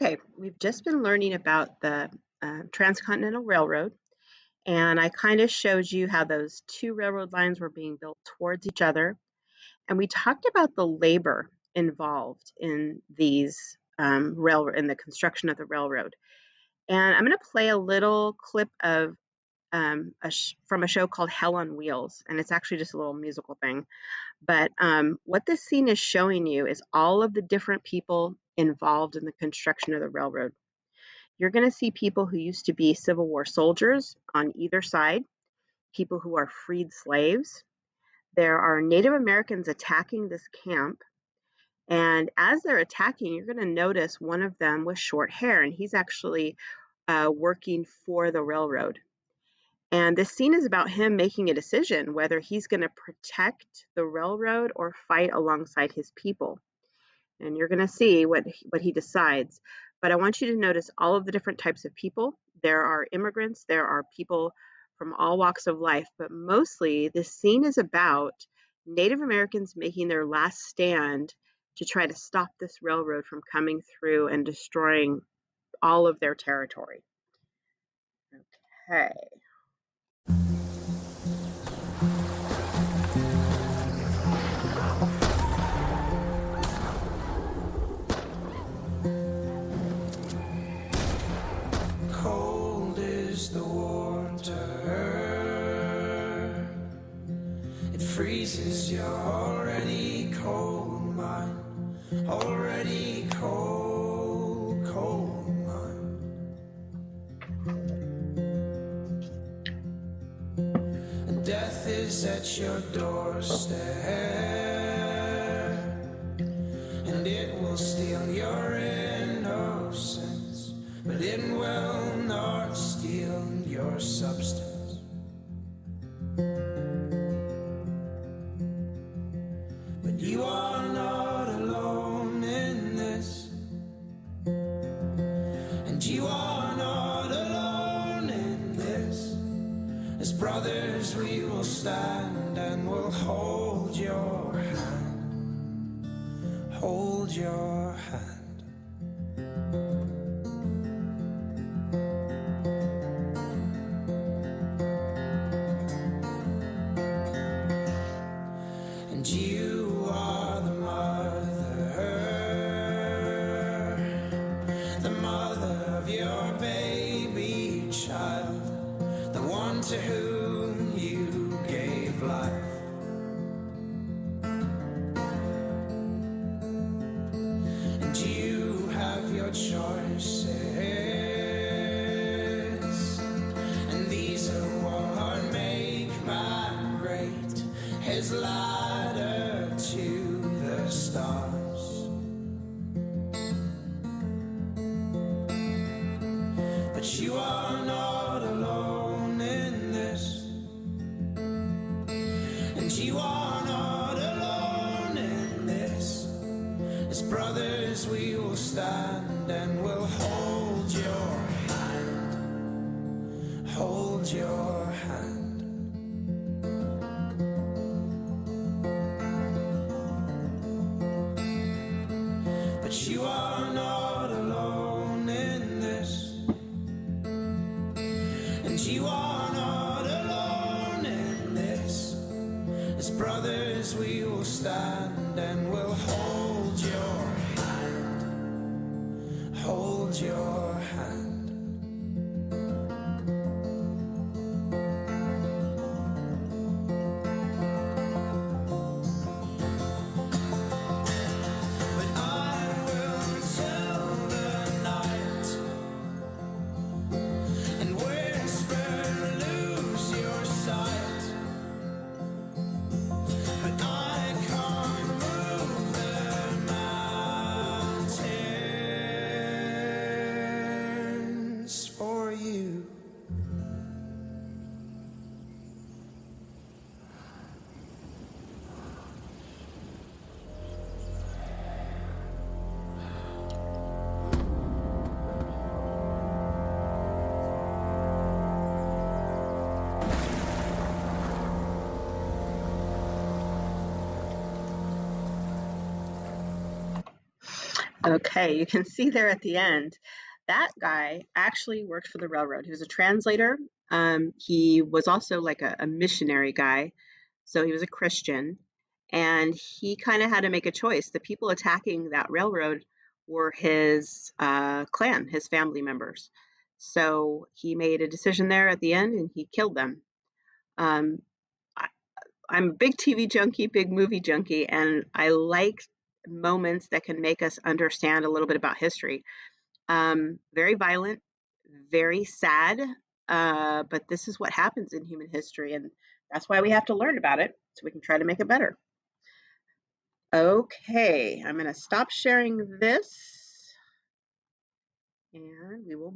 Okay, we've just been learning about the uh, Transcontinental Railroad, and I kind of showed you how those two railroad lines were being built towards each other. And we talked about the labor involved in these um, rail in the construction of the railroad. And I'm going to play a little clip of um, a from a show called Hell on Wheels, and it's actually just a little musical thing. But um, what this scene is showing you is all of the different people involved in the construction of the railroad. You're going to see people who used to be Civil War soldiers on either side, people who are freed slaves. There are Native Americans attacking this camp. And as they're attacking, you're going to notice one of them with short hair, and he's actually uh, working for the railroad. And this scene is about him making a decision whether he's going to protect the railroad or fight alongside his people. And you're going to see what, what he decides. But I want you to notice all of the different types of people. There are immigrants, there are people from all walks of life, but mostly this scene is about Native Americans making their last stand to try to stop this railroad from coming through and destroying all of their territory. Okay. Freezes your already cold mind, already cold, cold mind. And death is at your doorstep, and it will steal your stand and you are not alone in this. As brothers we will stand and we'll hold your hand, hold your hand. to whom you gave life. And you have your choices, and these are what make man great. His ladder to the stars. But you are. As brothers we will stand and we'll hold your hand, hold your hand. But you are not alone in this, and you are not alone in this. As brothers we will stand and we'll Okay, you can see there at the end, that guy actually worked for the railroad. He was a translator. Um, he was also like a, a missionary guy, so he was a Christian, and he kind of had to make a choice. The people attacking that railroad were his uh, clan, his family members. So he made a decision there at the end, and he killed them. Um, I, I'm a big TV junkie, big movie junkie, and I like moments that can make us understand a little bit about history. Um, very violent, very sad, uh, but this is what happens in human history, and that's why we have to learn about it so we can try to make it better. Okay, I'm going to stop sharing this, and we will